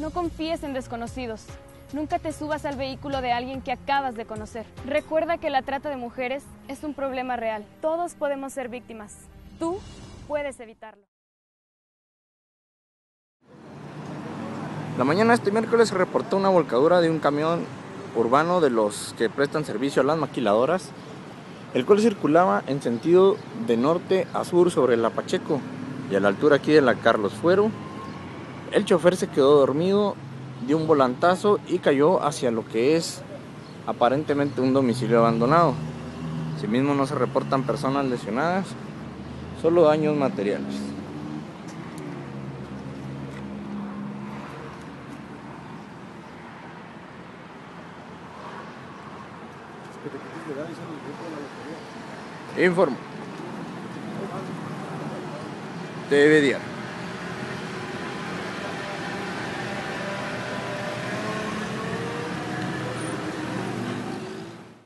No confíes en desconocidos. Nunca te subas al vehículo de alguien que acabas de conocer. Recuerda que la trata de mujeres es un problema real. Todos podemos ser víctimas. Tú puedes evitarlo. La mañana de este miércoles se reportó una volcadura de un camión urbano de los que prestan servicio a las maquiladoras, el cual circulaba en sentido de norte a sur sobre la Pacheco y a la altura aquí de la Carlos Fuero. El chofer se quedó dormido, dio un volantazo y cayó hacia lo que es aparentemente un domicilio abandonado. Asimismo no se reportan personas lesionadas, solo daños materiales. Informo. Diario.